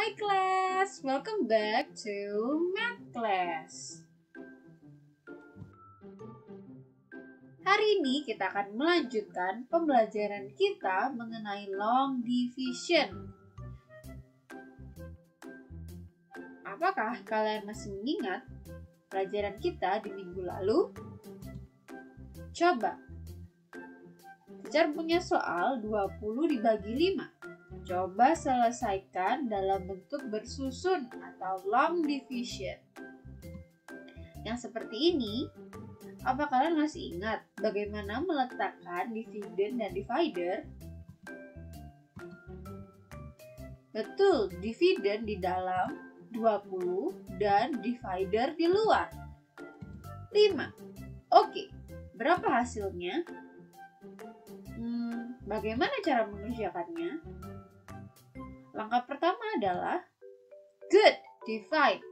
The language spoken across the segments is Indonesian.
Hi class, welcome back to math class. Hari ini kita akan melanjutkan pembelajaran kita mengenai long division. Apakah kalian masih mengingat pelajaran kita di minggu lalu? Coba. Teacher punya soal 20 dibagi 5. Coba selesaikan dalam bentuk bersusun atau long division. Yang seperti ini, apa kalian masih ingat bagaimana meletakkan dividen dan divider? Betul, dividen di dalam 20 dan divider di luar. 5. Oke, berapa hasilnya? Hmm, bagaimana cara mengerjakannya? Langkah pertama adalah good, divide.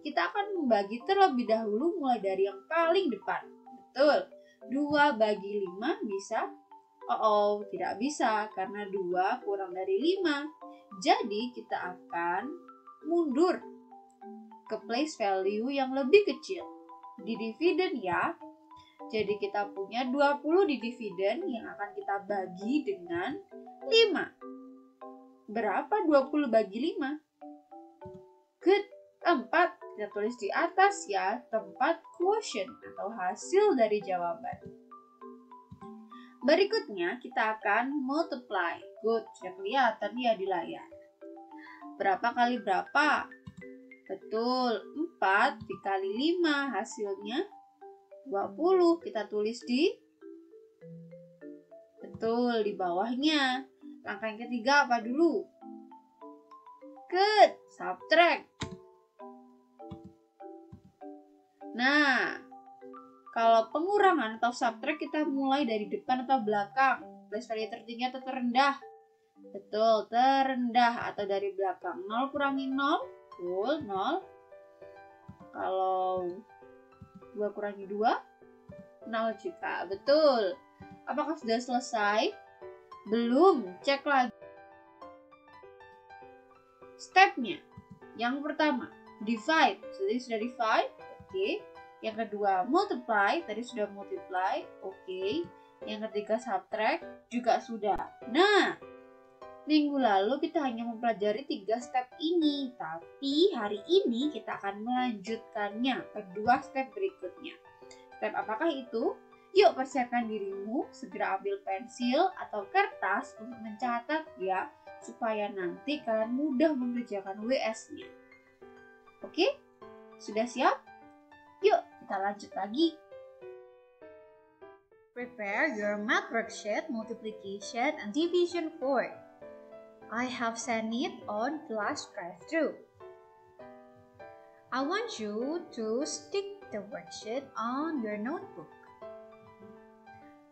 Kita akan membagi terlebih dahulu mulai dari yang paling depan. Betul. 2 bagi 5 bisa? Oh, oh, tidak bisa karena 2 kurang dari 5. Jadi kita akan mundur ke place value yang lebih kecil. Di dividen ya. Jadi kita punya 20 di dividen yang akan kita bagi dengan 5. Berapa 20 bagi 5? Good. 4. Kita tulis di atas ya, tempat quotient atau hasil dari jawaban. Berikutnya kita akan multiply. Good, sudah kelihatan ya di layar. Berapa kali berapa? Betul, 4 dikali 5 hasilnya 20. Kita tulis di Betul, di bawahnya. Langkah yang ketiga apa dulu? Good, subtract. Nah, kalau pengurangan atau subtract kita mulai dari depan atau belakang. Place value tertinggi atau terendah? Betul, terendah atau dari belakang. 0 kurangi 0, full 0. Kalau 2 kurangi 2, 0 juga. Betul. Apakah sudah selesai? Belum, cek lagi. Stepnya, yang pertama, divide. Jadi sudah divide, oke. Okay. Yang kedua, multiply. Tadi sudah multiply, oke. Okay. Yang ketiga, subtract, juga sudah. Nah, minggu lalu kita hanya mempelajari tiga step ini. Tapi hari ini kita akan melanjutkannya ke dua step berikutnya. Step apakah itu? Yuk persiapkan dirimu, segera ambil pensil atau kertas untuk mencatat ya, supaya nanti kalian mudah mengerjakan WS-nya. Oke? Sudah siap? Yuk, kita lanjut lagi. Prepare your math worksheet multiplication and division board. I have sent it on flash drive through. I want you to stick the worksheet on your notebook.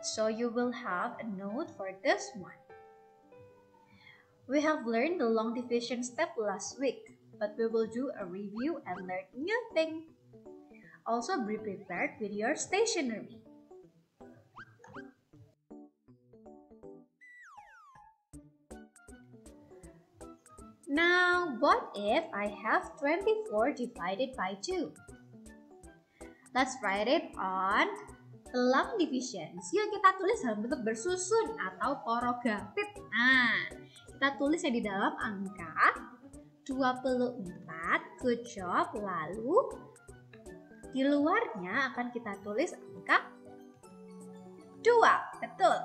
So you will have a note for this one. We have learned the long division step last week, but we will do a review and learn new thing. Also be prepared with your stationery. Now, what if I have 24 divided by 2? Let's write it on long division. Yuk kita tulis dalam bentuk bersusun atau korogatif. Nah, kita tulis yang di dalam angka 24. Good job. Lalu di luarnya akan kita tulis angka 2. Betul.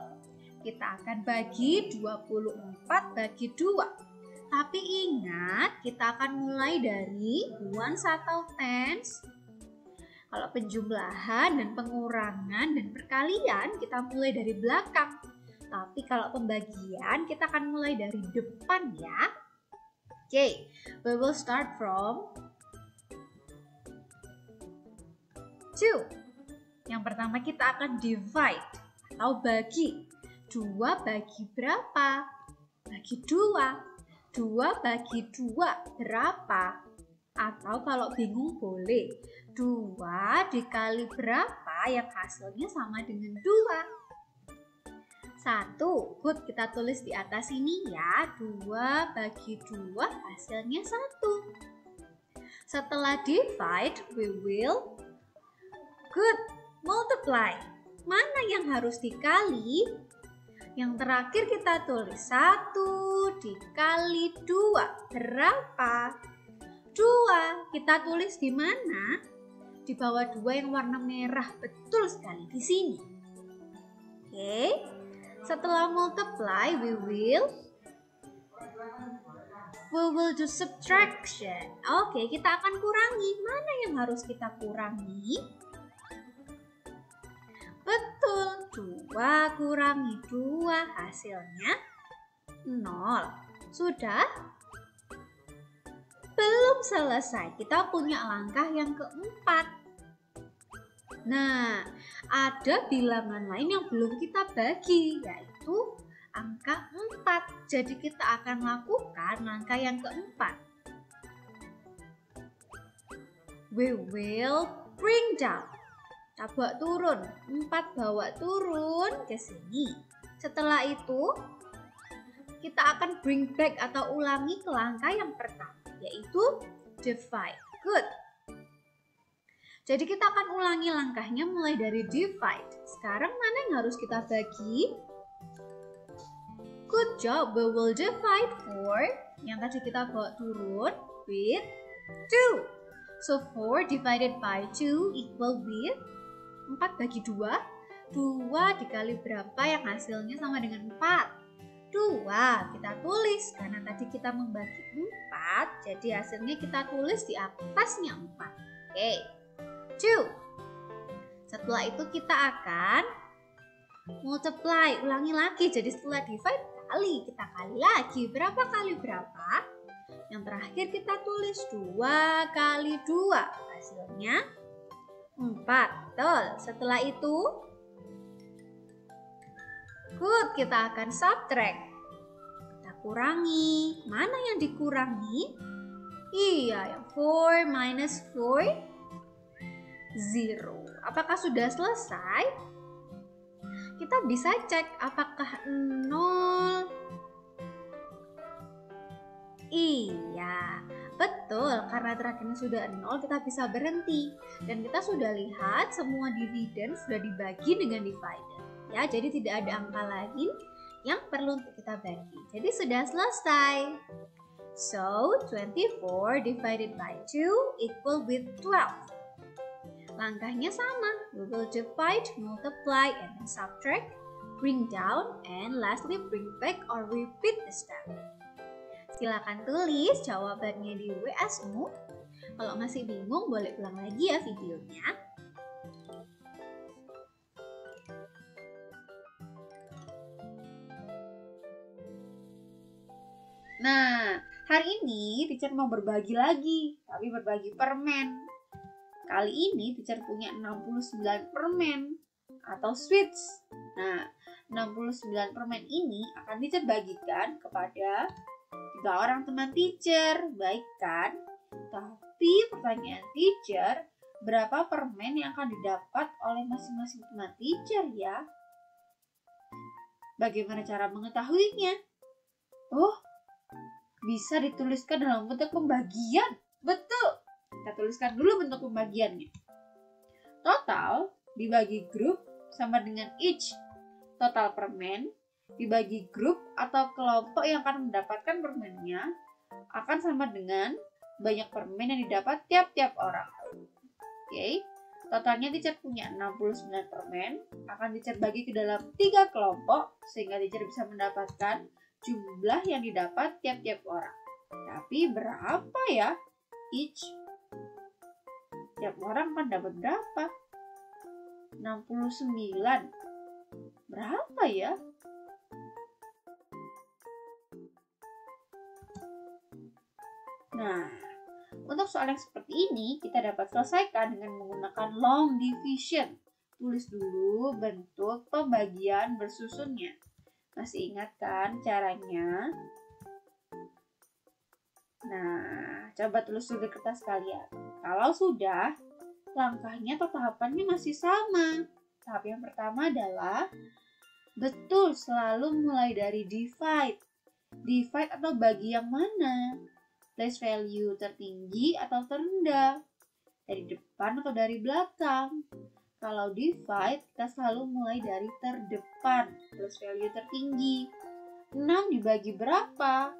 Kita akan bagi 24 bagi 2. Tapi ingat, kita akan mulai dari ones atau tens kalau penjumlahan dan pengurangan dan perkalian kita mulai dari belakang. Tapi kalau pembagian kita akan mulai dari depan ya. Oke, okay, we will start from 2. Yang pertama kita akan divide atau bagi. 2 bagi berapa? Bagi 2. 2 bagi 2 berapa? Atau kalau bingung boleh 2 dikali berapa yang hasilnya sama dengan 2. Satu, good kita tulis di atas ini ya. Dua bagi dua hasilnya satu. Setelah divide, we will good multiply. Mana yang harus dikali? Yang terakhir kita tulis satu dikali dua berapa? Dua. Kita tulis di mana? Di bawah dua yang warna merah. Betul sekali di sini. Oke. Setelah multiply, we will we will do subtraction. Oke, kita akan kurangi. Mana yang harus kita kurangi? Betul, 2 kurangi 2 hasilnya 0. Sudah? Belum selesai, kita punya langkah yang keempat. Nah, ada bilangan lain yang belum kita bagi, yaitu angka 4. Jadi kita akan lakukan langkah yang keempat. We will bring down kita bawa turun. 4 bawa turun ke sini. Setelah itu, kita akan bring back atau ulangi ke langkah yang pertama, yaitu divide. Good. Jadi kita akan ulangi langkahnya mulai dari divide. Sekarang mana yang harus kita bagi? Good job, we will divide 4 yang tadi kita bawa turun with 2. So 4 divided by 2 equal with 4 bagi 2, 2 dikali berapa yang hasilnya sama dengan 4? 2 kita tulis. Karena tadi kita membagi 4 jadi hasilnya kita tulis di atasnya 4 oke. Okay. 2 setelah itu kita akan multiply ulangi lagi. Jadi setelah divide kali. Kita kali lagi. Berapa kali berapa? Yang terakhir kita tulis 2 kali 2 hasilnya 4. Betul. Setelah itu, good, kita akan subtract. Kita kurangi. Mana yang dikurangi? Iya, yang 4 minus 4, 0. Apakah sudah selesai? Kita bisa cek apakah 0. Iya, Betul, karena terakhirnya sudah nol kita bisa berhenti. Dan kita sudah lihat semua dividen sudah dibagi dengan divider. Ya, jadi tidak ada angka lain yang perlu untuk kita bagi. Jadi sudah selesai. So, 24 divided by 2 equal with 12. Langkahnya sama. We will divide, multiply, and subtract, bring down, and lastly bring back or repeat the step. Silahkan tulis jawabannya di WA Smu. Kalau masih bingung, boleh ulang lagi ya videonya. Nah, hari ini teacher mau berbagi lagi, tapi berbagi permen. Kali ini teacher punya 69 permen atau sweets. Nah, 69 permen ini akan teacher bagikan kepada tiga orang teman teacher, baik kan? Tapi pertanyaan teacher, berapa permen yang akan didapat oleh masing-masing teman teacher ya? Bagaimana cara mengetahuinya? Oh, bisa dituliskan dalam bentuk pembagian. Betul. Kita tuliskan dulu bentuk pembagiannya. Total dibagi grup sama dengan each. Total permen dibagi grup atau kelompok yang akan mendapatkan permennya akan sama dengan banyak permen yang didapat tiap-tiap orang. Oke, okay. totalnya teacher punya 69 permen, akan teacher bagi ke dalam tiga kelompok sehingga teacher bisa mendapatkan jumlah yang didapat tiap-tiap orang. Tapi berapa ya each? Tiap orang akan dapat berapa? 69. Berapa ya? Nah, untuk soal yang seperti ini, kita dapat selesaikan dengan menggunakan long division. Tulis dulu bentuk pembagian bersusunnya. Masih ingat kan caranya? Nah, coba tulis di kertas kalian. Kalau sudah, langkahnya atau tahapannya masih sama. Tahap yang pertama adalah Betul, selalu mulai dari divide. Divide atau bagi yang mana? Place value tertinggi atau terendah? Dari depan atau dari belakang? Kalau divide, kita selalu mulai dari terdepan, plus value tertinggi. 6 dibagi berapa?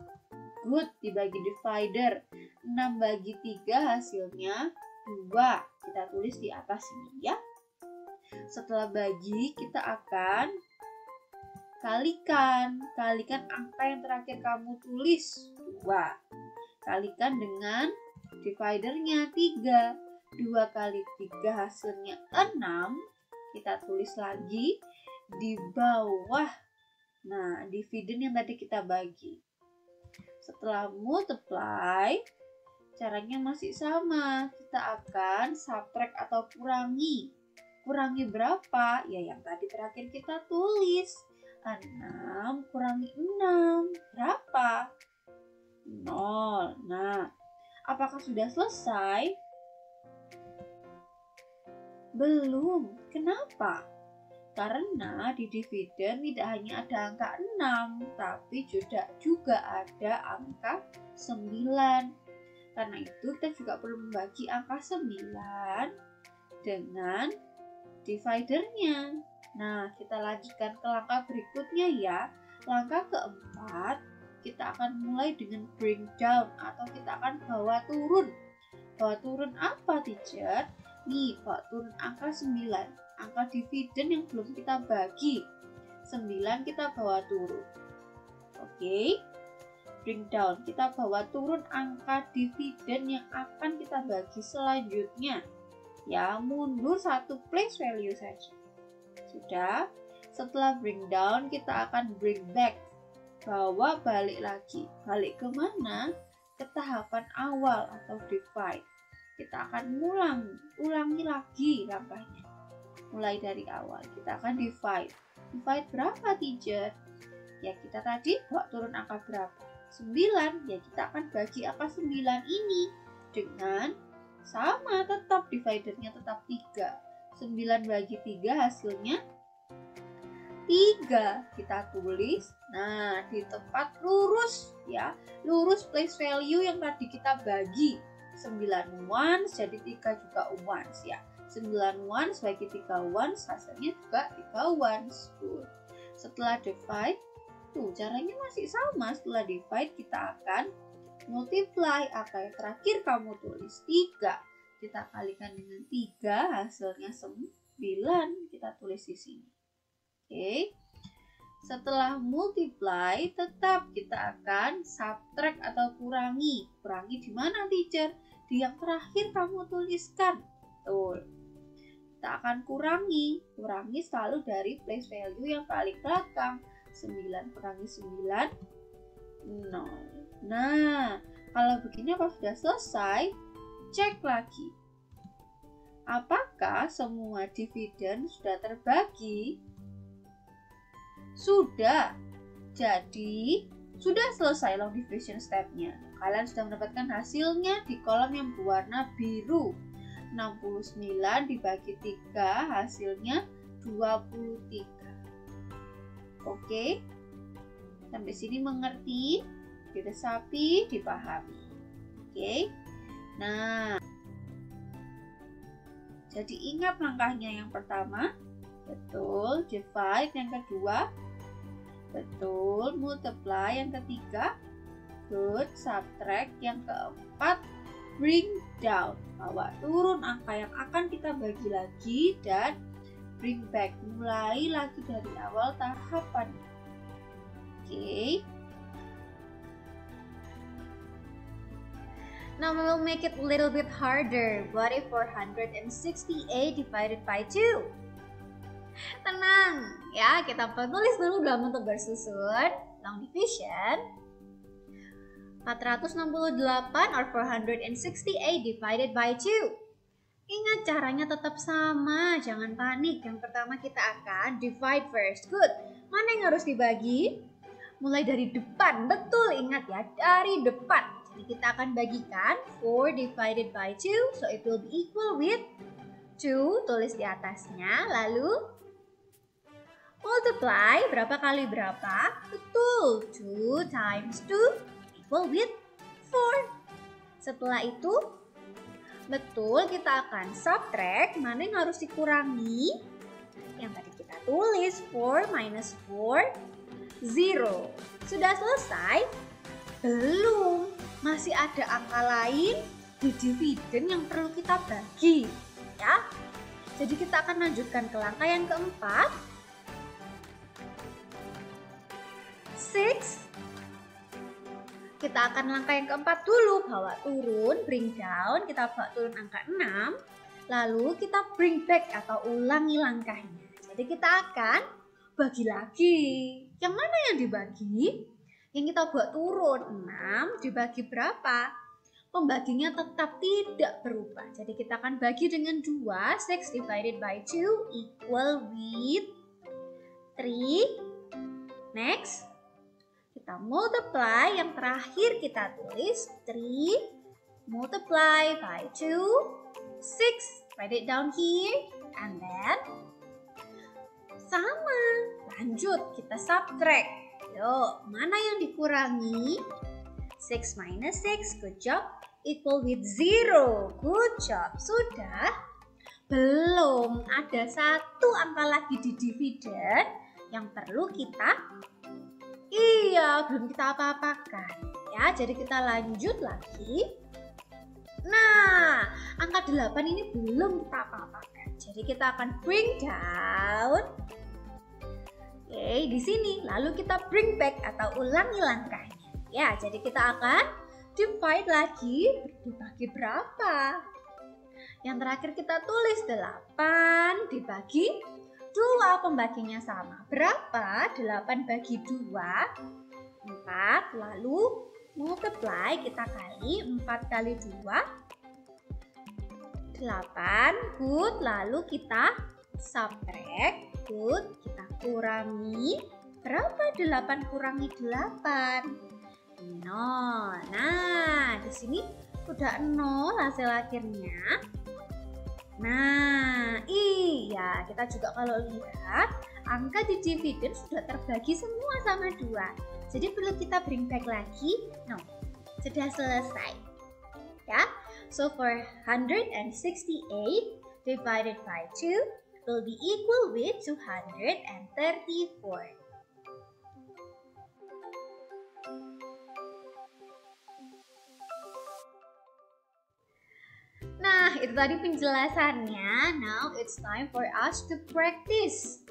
Good, dibagi divider. 6 bagi 3 hasilnya 2. Kita tulis di atas ini ya. Setelah bagi, kita akan kalikan. Kalikan angka yang terakhir kamu tulis, 2. Kalikan dengan dividernya 3. 2 kali 3 hasilnya 6 kita tulis lagi di bawah. Nah dividen yang tadi kita bagi. Setelah multiply caranya masih sama. Kita akan subtract atau kurangi. Kurangi berapa? Ya yang tadi terakhir kita tulis. 6 kurangi 6 berapa? 0 nah apakah sudah selesai belum. Kenapa? Karena di dividen tidak hanya ada angka 6, tapi juga, juga ada angka 9. Karena itu kita juga perlu membagi angka 9 dengan dividernya. Nah, kita lanjutkan ke langkah berikutnya ya. Langkah keempat, kita akan mulai dengan bring down atau kita akan bawa turun. Bawa turun apa, teacher? Nih, Pak, turun angka 9. Angka dividen yang belum kita bagi. 9 kita bawa turun. Oke. Okay. Bring down. Kita bawa turun angka dividen yang akan kita bagi selanjutnya. Ya, mundur satu place value saja. Sudah. Setelah bring down, kita akan bring back. Bawa balik lagi. Balik ke mana? Ke tahapan awal atau divide kita akan ulang, ulangi lagi langkahnya. Mulai dari awal, kita akan divide. Divide berapa, teacher? Ya, kita tadi bawa turun angka berapa? 9. Ya, kita akan bagi angka 9 ini dengan sama tetap dividernya tetap 3. 9 bagi 3 hasilnya 3 kita tulis nah di tempat lurus ya lurus place value yang tadi kita bagi 9 ones jadi 3 juga ones ya. 9 ones bagi 3 ones hasilnya juga 3 ones good. Setelah divide tuh caranya masih sama. Setelah divide kita akan multiply. Apa yang terakhir kamu tulis? 3 kita kalikan dengan 3 hasilnya 9 kita tulis di sini. Oke. okay. Setelah multiply, tetap kita akan subtract atau kurangi. Kurangi di mana, teacher? Di yang terakhir kamu tuliskan. Betul. Kita akan kurangi. Kurangi selalu dari place value yang paling belakang. 9 kurangi 9, 0. Nah, kalau begini apa sudah selesai? Cek lagi. Apakah semua dividen sudah terbagi? Sudah. Jadi, sudah selesai long division stepnya. Kalian sudah mendapatkan hasilnya di kolom yang berwarna biru. 69 dibagi 3 hasilnya 23. Oke. Sampai sini mengerti? Diresapi, dipahami. Oke. Nah, jadi ingat langkahnya yang pertama, betul, divide yang kedua, Betul, multiply yang ketiga. Good, subtract yang keempat. Bring down, bawa turun angka yang akan kita bagi lagi dan bring back, mulai lagi dari awal tahapan. Oke. Okay. Now we will make it a little bit harder. What if 468 divided by 2? Tenang, ya kita tulis dulu dalam bentuk bersusun. Long division. 468 or 468 divided by 2. Ingat caranya tetap sama, jangan panik. Yang pertama kita akan divide first. Good. Mana yang harus dibagi? Mulai dari depan, betul ingat ya, dari depan. Jadi kita akan bagikan 4 divided by 2, so it will be equal with 2, tulis di atasnya. Lalu Multiply berapa kali berapa? Betul, 2 times 2 equal with 4. Setelah itu, betul kita akan subtract mana yang harus dikurangi. Yang tadi kita tulis 4 minus 4, 0. Sudah selesai? Belum, masih ada angka lain di dividen yang perlu kita bagi. Ya, jadi kita akan lanjutkan ke langkah yang keempat. 6 kita akan langkah yang keempat dulu. Bawa turun bring down. Kita bawa turun angka 6 lalu kita bring back atau ulangi langkahnya. Jadi kita akan bagi lagi. Yang mana yang dibagi? Yang kita buat turun 6 dibagi berapa? Pembaginya tetap tidak berubah. Jadi kita akan bagi dengan 2 6 divided by 2 equal with 3 next kita multiply yang terakhir kita tulis 3 multiply by 2 6 write it down here and then sama lanjut kita subtract. Yuk mana yang dikurangi? 6 minus 6 good job equal with 0 good job. Sudah belum ada satu angka lagi di dividen yang perlu kita Iya, belum kita apa-apakan. Ya, jadi kita lanjut lagi. Nah, angka 8 ini belum kita apa-apakan. Jadi kita akan bring down. Oke, di sini. Lalu kita bring back atau ulangi langkahnya. Ya, jadi kita akan divide lagi. Dibagi berapa? Yang terakhir kita tulis 8 dibagi Dua pembaginya sama. Berapa? 8 bagi 2. 4. Lalu multiply kita kali 4 kali 2. 8. Good. Lalu kita subtract. Good. Kita kurangi. Berapa 8 kurangi 8? 0. Nah, di sini udah 0 hasil akhirnya. Nah, iya, kita juga kalau lihat angka di dividen sudah terbagi semua sama dua. Jadi perlu kita bring back lagi? No, sudah selesai. Ya, so for 168 divided by 2 will be equal with 234. Nah, itu tadi penjelasannya. Now it's time for us to practice.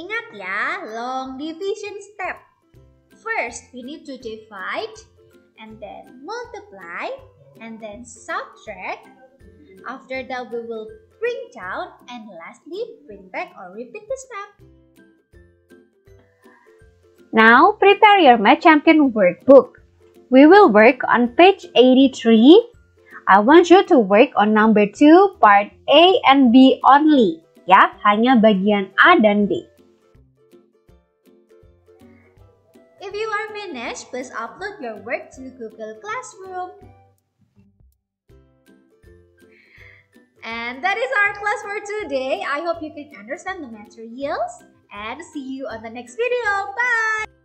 Ingat ya, long division step. First, we need to divide, and then multiply, and then subtract. After that, we will bring down, and lastly, bring back or repeat the step. Now, prepare your Math Champion workbook. We will work on page 83. I want you to work on number 2 part A and B only. Ya, hanya bagian A dan B. If you are finished, please upload your work to Google Classroom. And that is our class for today. I hope you can understand the materials and see you on the next video. Bye!